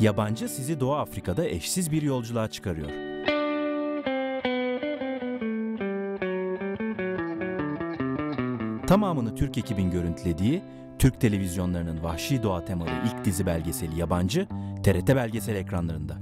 Yabancı sizi Doğu Afrika'da eşsiz bir yolculuğa çıkarıyor. Tamamını Türk ekibin görüntülediği, Türk televizyonlarının vahşi doğa temalı ilk dizi belgeseli Yabancı, TRT belgesel ekranlarında.